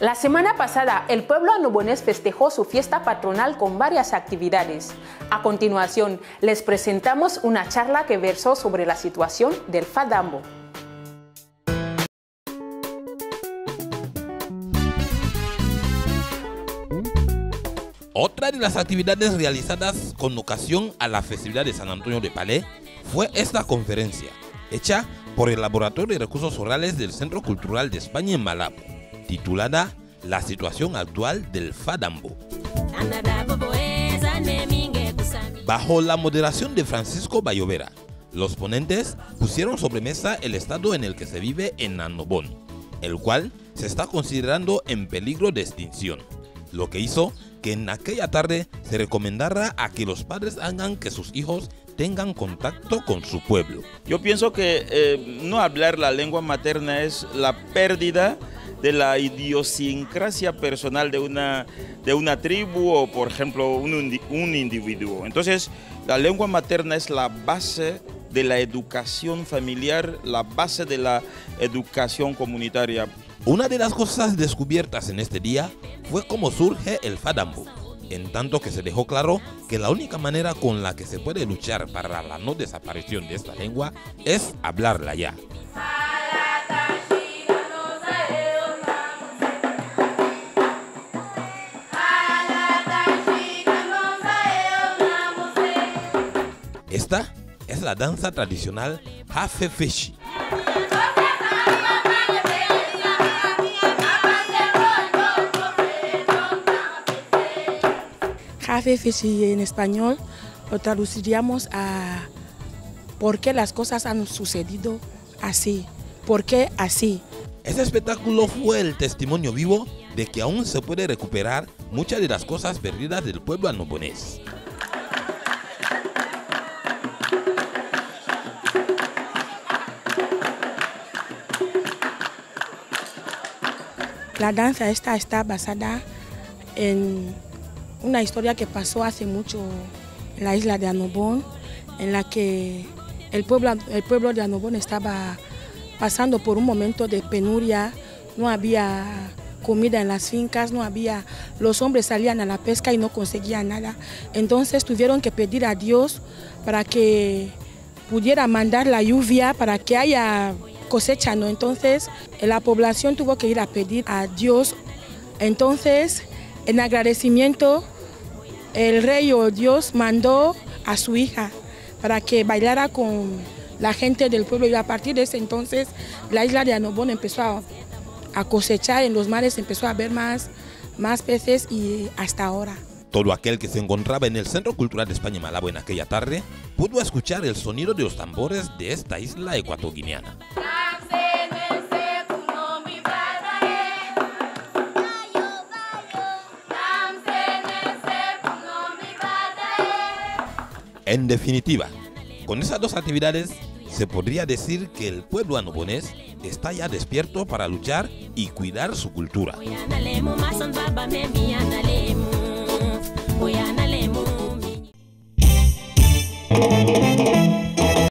La semana pasada, el pueblo anubonés festejó su fiesta patronal con varias actividades. A continuación, les presentamos una charla que versó sobre la situación del Fadambo. Otra de las actividades realizadas con ocasión a la festividad de San Antonio de Palé fue esta conferencia, hecha por el Laboratorio de Recursos Orales del Centro Cultural de España en Malabo, titulada La situación actual del Fadambo. Bajo la moderación de Francisco Bayovera, los ponentes pusieron sobre mesa el estado en el que se vive en Anobón, el cual se está considerando en peligro de extinción, lo que hizo que en aquella tarde se recomendara a que los padres hagan que sus hijos tengan contacto con su pueblo. Yo pienso que eh, no hablar la lengua materna es la pérdida de la idiosincrasia personal de una, de una tribu o, por ejemplo, un, un individuo. Entonces, la lengua materna es la base de la educación familiar, la base de la educación comunitaria. Una de las cosas descubiertas en este día fue cómo surge el Fadambo, en tanto que se dejó claro que la única manera con la que se puede luchar para la no desaparición de esta lengua es hablarla ya. Esta es la danza tradicional Hafefeshi. Hafefeshi en español lo traduciríamos a por qué las cosas han sucedido así, por qué así. Este espectáculo fue el testimonio vivo de que aún se puede recuperar muchas de las cosas perdidas del pueblo anobonés. La danza esta está basada en una historia que pasó hace mucho en la isla de Anobón, en la que el pueblo, el pueblo de Anobón estaba pasando por un momento de penuria, no había comida en las fincas, no había, los hombres salían a la pesca y no conseguían nada. Entonces tuvieron que pedir a Dios para que pudiera mandar la lluvia, para que haya cosecha, ¿no? Entonces la población tuvo que ir a pedir a Dios. Entonces, en agradecimiento, el rey o Dios mandó a su hija para que bailara con la gente del pueblo y a partir de ese entonces la isla de Anobón empezó a, cosechar en los mares, empezó a haber más, más peces y hasta ahora. Todo aquel que se encontraba en el Centro Cultural de España Malabo en aquella tarde pudo escuchar el sonido de los tambores de esta isla ecuatoguineana. En definitiva, con esas dos actividades se podría decir que el pueblo anobonés está ya despierto para luchar y cuidar su cultura.